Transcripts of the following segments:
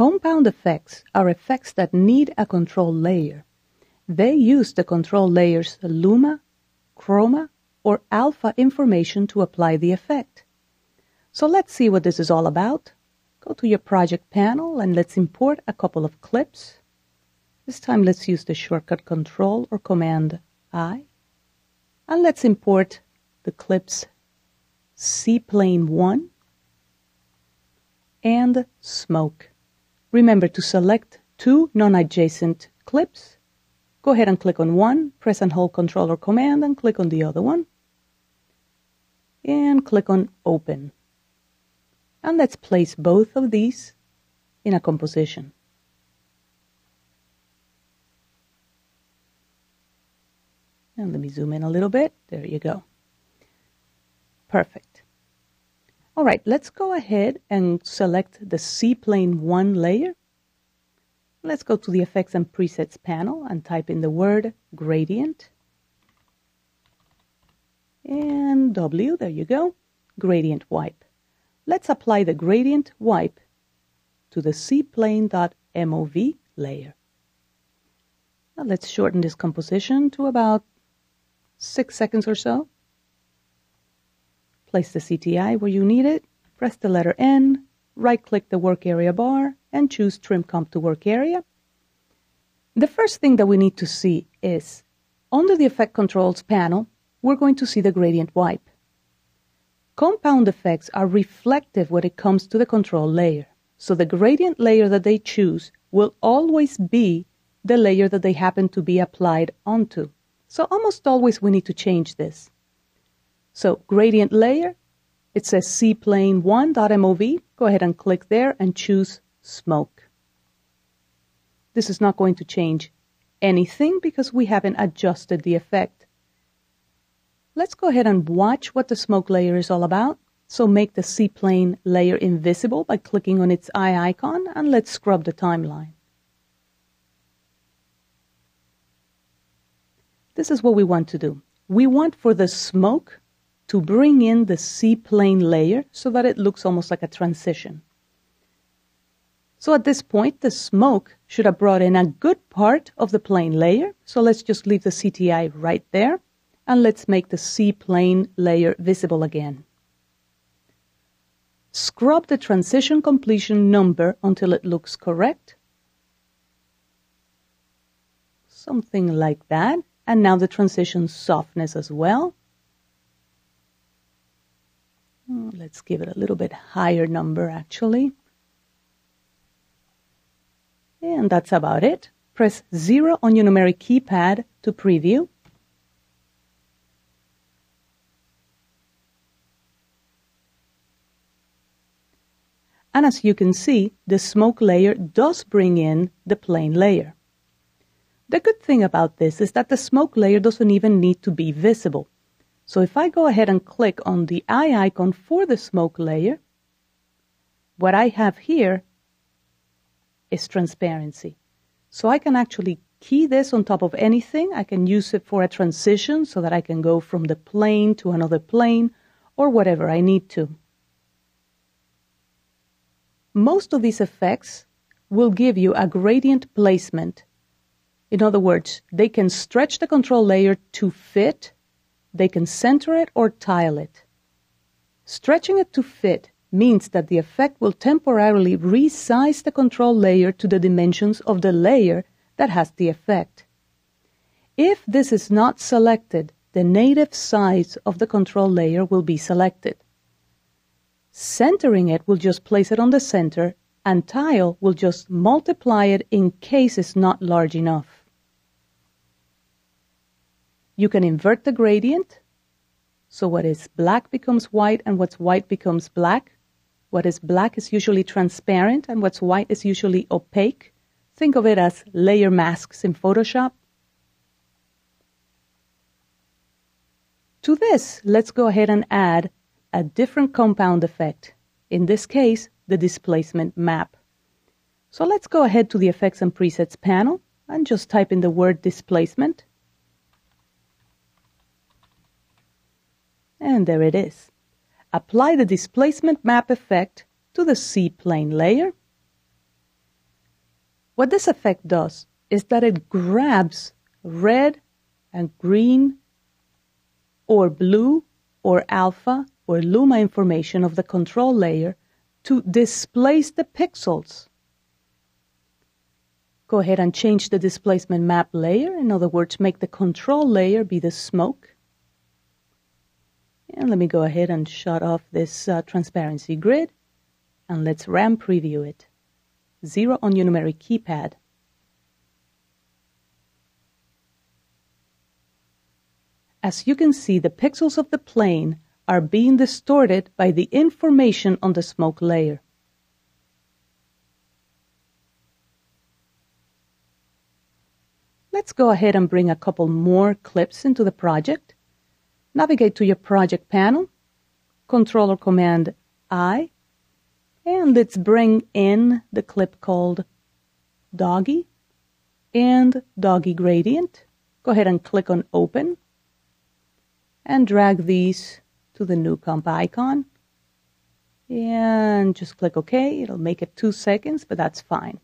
Compound effects are effects that need a control layer. They use the control layer's luma, chroma, or alpha information to apply the effect. So let's see what this is all about. Go to your project panel and let's import a couple of clips. This time let's use the shortcut Control or Command I. And let's import the clips C-Plane 1 and Smoke. Remember to select two non-adjacent clips. Go ahead and click on one, press and hold Control or Command and click on the other one. And click on Open. And let's place both of these in a composition. And let me zoom in a little bit. There you go. Perfect. All right, let's go ahead and select the C-Plane 1 layer. Let's go to the Effects and Presets panel and type in the word gradient. And W, there you go, gradient wipe. Let's apply the gradient wipe to the cplane.mov layer. Now let's shorten this composition to about six seconds or so. Place the CTI where you need it, press the letter N, right-click the work area bar, and choose Trim Comp to Work Area. The first thing that we need to see is, under the Effect Controls panel, we're going to see the gradient wipe. Compound effects are reflective when it comes to the control layer. So the gradient layer that they choose will always be the layer that they happen to be applied onto. So almost always we need to change this. So gradient layer, it says cplane1.mov. Go ahead and click there and choose smoke. This is not going to change anything because we haven't adjusted the effect. Let's go ahead and watch what the smoke layer is all about. So make the C-plane layer invisible by clicking on its eye icon and let's scrub the timeline. This is what we want to do. We want for the smoke to bring in the C-plane layer so that it looks almost like a transition. So at this point, the smoke should have brought in a good part of the plane layer. So let's just leave the CTI right there and let's make the C-plane layer visible again. Scrub the transition completion number until it looks correct. Something like that. And now the transition softness as well. Let's give it a little bit higher number actually. And that's about it. Press 0 on your numeric keypad to preview. And as you can see, the smoke layer does bring in the plane layer. The good thing about this is that the smoke layer doesn't even need to be visible. So if I go ahead and click on the eye icon for the smoke layer, what I have here is transparency. So I can actually key this on top of anything. I can use it for a transition so that I can go from the plane to another plane or whatever I need to. Most of these effects will give you a gradient placement. In other words, they can stretch the control layer to fit, they can center it or tile it. Stretching it to fit means that the effect will temporarily resize the control layer to the dimensions of the layer that has the effect. If this is not selected, the native size of the control layer will be selected. Centering it will just place it on the center and tile will just multiply it in case it's not large enough. You can invert the gradient. So what is black becomes white and what's white becomes black. What is black is usually transparent and what's white is usually opaque. Think of it as layer masks in Photoshop. To this, let's go ahead and add a different compound effect, in this case, the displacement map. So let's go ahead to the Effects and Presets panel and just type in the word displacement. And there it is. Apply the displacement map effect to the C-plane layer. What this effect does is that it grabs red and green or blue or alpha or luma information of the control layer to displace the pixels. Go ahead and change the displacement map layer. In other words, make the control layer be the smoke. And let me go ahead and shut off this uh, transparency grid. And let's RAM preview it. Zero on your numeric keypad. As you can see, the pixels of the plane are being distorted by the information on the smoke layer. Let's go ahead and bring a couple more clips into the project. Navigate to your project panel, Control or Command I, and let's bring in the clip called Doggy and Doggy Gradient. Go ahead and click on Open and drag these to the new comp icon. And just click OK. It'll make it two seconds, but that's fine.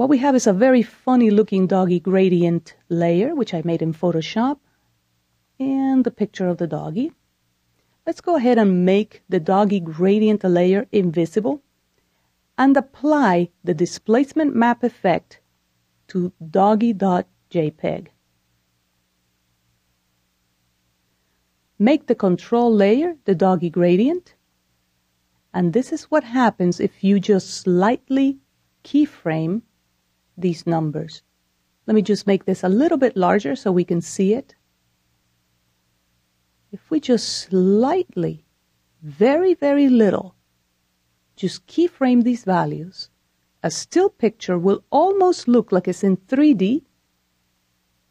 What we have is a very funny looking doggy gradient layer, which I made in Photoshop, and the picture of the doggy. Let's go ahead and make the doggy gradient layer invisible and apply the displacement map effect to doggy.jpg. Make the control layer the doggy gradient, and this is what happens if you just slightly keyframe these numbers. Let me just make this a little bit larger so we can see it. If we just slightly, very, very little, just keyframe these values, a still picture will almost look like it's in 3D.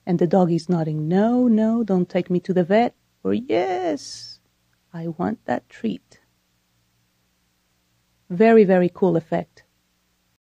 And the doggy's nodding, no, no, don't take me to the vet. Or yes, I want that treat. Very, very cool effect.